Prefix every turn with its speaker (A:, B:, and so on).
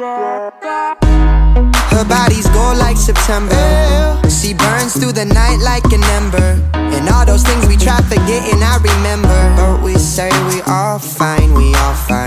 A: Her body's gold like September. She burns through the night like an ember. And all those things we try forgetting, I remember. But we say we all fine, we all fine.